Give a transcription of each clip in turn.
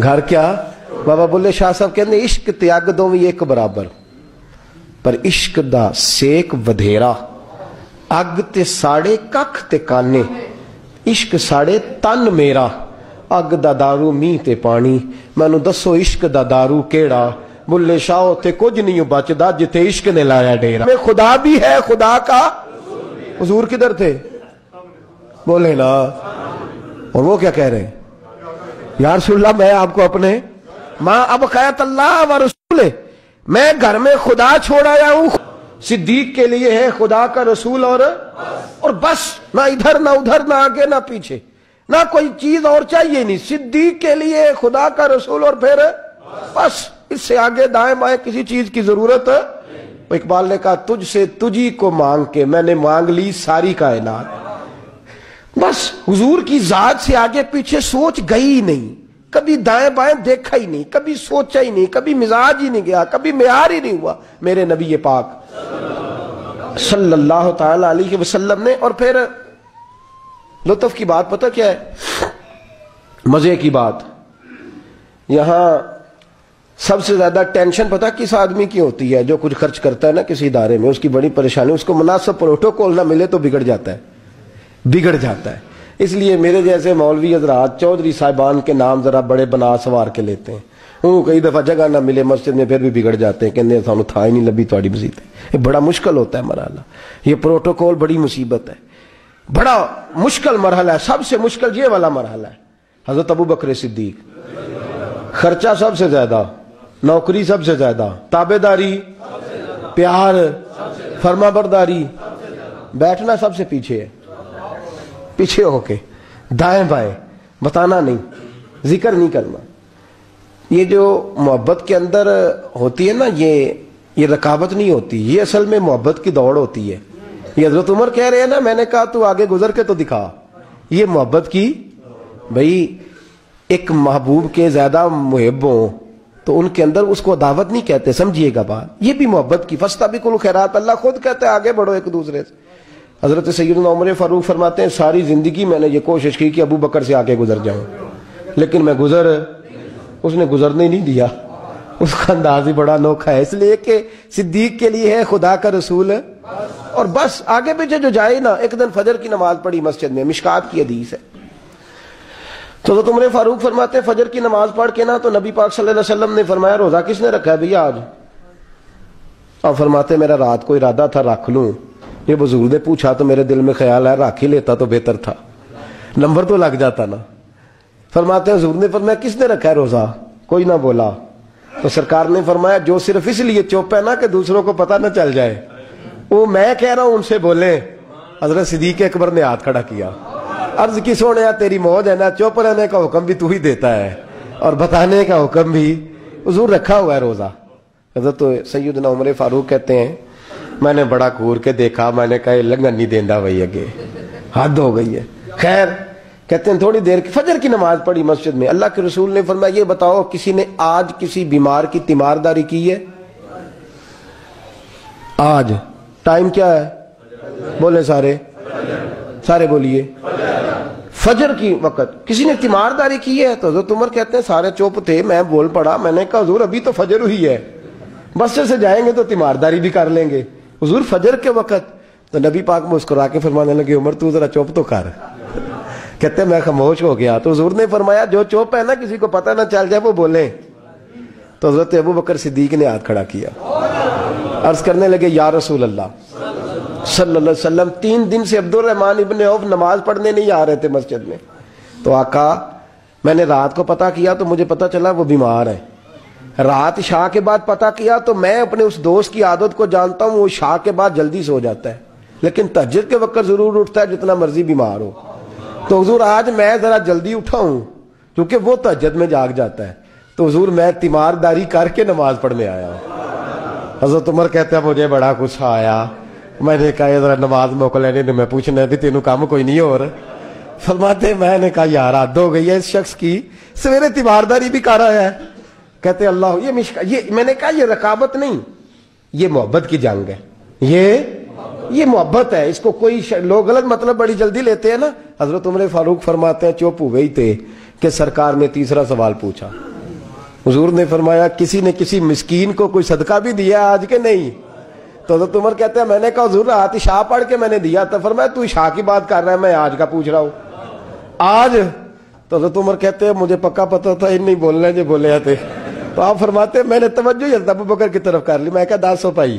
گھر کیا؟ بابا بلے شاہ صاحب کہتے ہیں عشق تیاگ دو بھی ایک برابر۔ پر عشق دا سیک ودھیرا۔ اگ تے ساڑے کک تے کانے۔ عشق ساڑے تن میرا۔ اگ دا دارو می تے پانی۔ میں نو دسو عشق دا دارو کیڑا۔ بلے شاہ تے کچھ نہیں بچدا جتے عشق نے لایا ڈیرا۔ میں خدا بھی ہے، خدا کا۔ حضور کدھر تھے؟ بولے نا۔ اور وہ کیا کہہ رہے ہیں؟ یا رسول اللہ میں آپ کو اپنے ماں، اب خیات اللہ و رسول میں گھر میں خدا چھوڑا آیا ہوں۔ صدیق کے لیے ہے خدا کا رسول اور اور بس، نہ ادھر نہ ادھر، نہ آگے، نہ پیچھے۔ نہ کوئی چیز اور چاہیے نہیں۔ صدیق کے لیے خدا کا رسول اور پھر بس، اس سے آگے دائیں بائیں کسی چیز کی ضرورت اقبال نے کہا، تجھ سے تجھی کو مانگ کے میں نے مانگ لی ساری کائنات۔ بس حضور کی ذات سے آگے پیچھے سوچ گئی نہیں۔ کبھی دائیں بائیں دیکھا ہی نہیں، کبھی سوچا ہی نہیں، کبھی مزاج ہی نہیں گیا، کبھی معیار ہی نہیں ہوا۔ میرے نبی پاک صلی اللہ تعالی علیہ وسلم نے، اور پھر لطف کی بات پتہ کیا ہے؟ مزے کی بات۔ یہاں سب سے زیادہ ٹینشن پتہ کس آدمی کی ہوتی ہے؟ جو کچھ خرچ کرتا ہے نا کسی ادارے میں، اس کی بڑی پریشانی، اس کو مناسب پروٹوکول نہ ملے تو بگڑ جاتا ہے۔ بگڑ جاتا ہے۔ اس لیے میرے جیسے مولوی حضرات چودھری صاحبان کے نام ذرا بڑے بنا سوار کے لیتے ہیں۔ ہوں کئی دفعہ جگہ نہ ملے، مسجد میں پھر بھی بگڑ جاتے ہیں، کہنے سانو تھا ہی نہیں لبھی تھوڑی مسیح یہ بڑا مشکل ہوتا ہے، مرحلہ۔ یہ پروٹوکول بڑی مصیبت ہے۔ بڑا مشکل مرحلہ ہے، سب سے مشکل یہ والا مرحلہ ہے۔ حضرت ابو بکر صدیق۔ خرچہ سب سے زیادہ، نوکری سب سے زیادہ تابے داری پیار فرما برداری بیٹھنا سب سے پیچھے ہے۔ پیچھے ہو کے، دائیں بائیں، بتانا نہیں، ذکر نہیں کرنا۔ یہ جو محبت کے اندر ہوتی ہے نا، یہ یہ رکاوٹ نہیں ہوتی، یہ اصل میں محبت کی دوڑ ہوتی ہے۔ یہ حضرت عمر کہہ رہے ہیں نا، میں نے کہا تو آگے گزر کے تو دکھا۔ یہ محبت کی، بھائی، ایک محبوب کے زیادہ محب ہوں تو ان کے اندر اس کو دعوت نہیں کہتے، سمجھیے گا بات۔ یہ بھی محبت کی۔ فستا بھی کل خیرات اللہ خود کہتے آگے بڑھو ایک دوسرے سے۔ حضرت سیدنا عمر فاروق فرماتے ہیں، ساری زندگی میں نے یہ کوشش کی کہ ابو بکر سے آکے گزر جاؤں۔ لیکن میں گزر، اس نے گزرنے نہیں دیا۔ اس کا انداز ہی بڑا نوکھا ہے۔ اس لیے کہ صدیق کے لیے ہے، خدا کا رسول۔ اور بس، آگے پیچھے جو جائے نا، ایک دن فجر کی نماز پڑھی مسجد میں، مشکات کی حدیث ہے۔ تو حضرت عمر فاروق فرماتے ہیں، فجر کی نماز پڑھ کے نا، تو نبی پاک صلی اللہ علیہ وسلم نے فرمایا، روزہ کس نے رکھا ہے بھیا آج؟ اور فرماتے میرا رات کو ارادہ تھا، رکھ لوں۔ یہ بزرگ نے پوچھا تو میرے دل میں خیال ہے راکھی لیتا تو بہتر تھا۔ نمبر تو لگ جاتا نا۔ فرماتے ہیں حضور نے فرمایا کس نے رکھا ہے روزہ؟ کوئی نہ بولا۔ تو سرکار نے فرمایا جو صرف اس لیے چوپ ہے نا کہ دوسروں کو پتہ نہ چل جائے۔ وہ میں کہہ رہا ہوں ان سے بولیں۔ حضرت صدیق اکبر نے ہاتھ کھڑا کیا۔ عرض کی سونے تیری موج ہے نا چوپ رہنے کا حکم بھی تو ہی دیتا ہے۔ اور بتانے کا حکم بھی۔ حضور رکھا ہوا ہے روزہ۔ حضرت سیدنا عمر فاروق کہتے ہیں میں نے بڑا کور کے دیکھا، میں نے کہا لنگن نہیں دینا بھائی اگے۔ حد ہو گئی ہے۔ خیر، کہتے ہیں تھوڑی دیر کی فجر کی نماز پڑھی مسجد میں۔ اللہ کے رسول نے فرمایا، یہ بتاؤ، کسی نے آج کسی بیمار کی تیمارداری کی ہے؟ آج۔ ٹائم کیا ہے؟ بولے سارے۔ سارے بولیے۔ فجر کی وقت۔ کسی نے تیمارداری کی ہے؟ تو حضرت عمر کہتے ہیں، سارے چوپ تھے، میں بول پڑا۔ میں نے کہا، حضور، ابھی تو فجر ہوئی ہے۔ بس سے جائیں گے تو تیمارداری بھی کر لیں گے۔ حضور فجر کے وقت تو نبی پاک مسکرا کے فرمانے لگے، عمر، تو ذرا چپ تو کر۔ کہتے، میں خاموش ہو گیا۔ تو حضور نے فرمایا، جو چپ ہے نا، کسی کو پتہ نہ چل جائے، وہ بولیں۔ تو حضرت ابو بکر صدیق نے ہاتھ کھڑا کیا۔ عرض کرنے لگے، یا رسول اللہ، صلی اللہ علیہ وسلم، تین دن سے عبد الرحمن ابن عوف نماز پڑھنے نہیں آ رہے تھے مسجد میں۔ تو آقا، میں نے رات کو پتہ کیا تو مجھے پتہ چلا وہ بیمار ہیں۔ رات شاہ کے بعد پتا کیا تو میں اپنے اس دوست کی عادت کو جانتا ہوں، وہ شاہ کے بعد جلدی سو جاتا ہے۔ لیکن تجد کے وقت ضرور اٹھتا ہے جتنا مرضی بیمار ہو۔ تو حضور، آج میں ذرا جلدی اٹھا ہوں کیونکہ وہ تجد میں جاگ جاتا ہے۔ تو حضور، میں تیمارداری کر کے نماز پڑھنے آیا ہوں۔ حضرت عمر کہتا ہے مجھے بڑا غصہ آیا۔ میں نے کہا ذرا نماز موقع لینے نے میں پوچھنا بھی تینوں کام کوئی نہیں ہو رہا فرماتے، میں نے کہا، یار حد ہو گئی ہے اس شخص کی۔ سویرے تیمارداری بھی کر رہا ہے۔ کہتے اللہ، یہ یہ میں نے کہا یہ رقابت نہیں، یہ محبت کی جنگ ہے۔ یہ یہ محبت ہے۔ اس کو کوئی ش... لوگ غلط مطلب بڑی جلدی لیتے ہیں نا۔ حضرت عمر فاروق فرماتے ہیں چپ ہوئے ہی تھے کہ سرکار نے تیسرا سوال پوچھا۔ حضور نے فرمایا، کسی نے کسی مسکین کو کوئی صدقہ بھی دیا آج کے؟ نہیں۔ تو حضرت عمر کہتے ہیں، میں نے کہا، حضور، رات شاہ پڑھ کے میں نے دیا تھا۔ فرمایا، تو شاہ کی بات کر رہا ہے، میں آج کا پوچھ رہا ہوں۔ آج؟ تو حضرت عمر کہتے ہیں، مجھے پکا پتا تھا ان نہیں بولنا جو بولے تھے تو آپ فرماتے ہیں، میں نے توجہ حضرت ابو بکر کی طرف کر لی، میں کہا دس سو پائی۔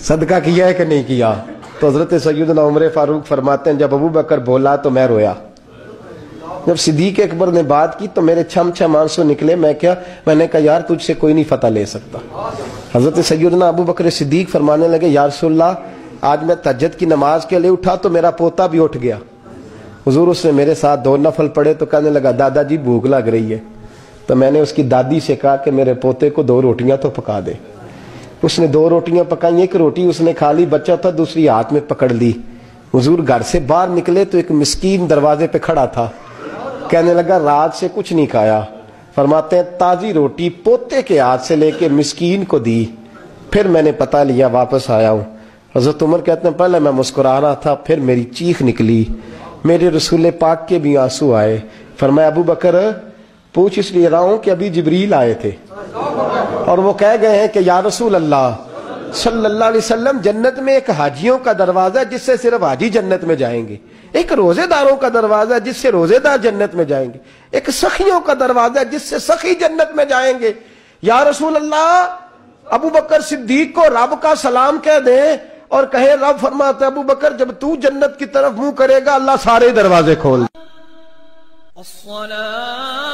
صدقہ کیا ہے کہ نہیں کیا؟ تو حضرت سیدنا عمر فاروق فرماتے ہیں، جب ابو بکر بولا تو میں رویا۔ جب صدیق اکبر نے بات کی تو میرے چھم چھم آنسو نکلے، میں کیا، میں نے کہا، یار، تجھ سے کوئی نہیں فتح لے سکتا۔ حضرت سیدنا ابو بکر صدیق فرمانے لگے، یا رسول اللہ، آج میں تجد کی نماز کے لیے اٹھا تو میرا پوتا بھی اٹھ گیا۔ حضور اس نے میرے ساتھ دو نفل پڑے تو کہنے لگا، دادا جی بھوک لگ رہی ہے۔ تو میں نے اس کی دادی سے کہا کہ میرے پوتے کو دو روٹیاں تو پکا دے۔ اس نے دو روٹیاں پکائی ایک روٹی اس نے کھا لی، بچہ تھا، دوسری ہاتھ میں پکڑ لی۔ حضور گھر سے باہر نکلے تو ایک مسکین دروازے پہ کھڑا تھا۔ کہنے لگا، رات سے کچھ نہیں کھایا۔ فرماتے ہیں، تازی روٹی پوتے کے ہاتھ سے لے کے مسکین کو دی۔ پھر میں نے پتا لیا، واپس آیا ہوں۔ حضرت عمر کہتے ہیں، پہلے میں مسکرا رہا تھا، پھر میری چیخ نکلی۔ میرے رسول پاک کے بھی آنسو آئے۔ فرمایا، ابو بکر پوچھ اس لیے رہا ہوں کہ ابھی جبریل آئے تھے۔ اور وہ کہہ گئے ہیں کہ یا رسول اللہ، صلی اللہ علیہ وسلم، جنت میں ایک حاجیوں کا دروازہ جس سے صرف حاجی جنت میں جائیں گے۔ ایک روزے داروں کا دروازہ جس سے روزے دار جنت میں جائیں گے۔ ایک سخیوں کا دروازہ جس سے سخی جنت میں جائیں گے۔ یا رسول اللہ، ابو بکر صدیق کو رب کا سلام کہہ دیں اور کہے رب فرماتا ابو بکر، جب تو جنت کی طرف منہ کرے گا، اللہ سارے دروازے کھول الصلاة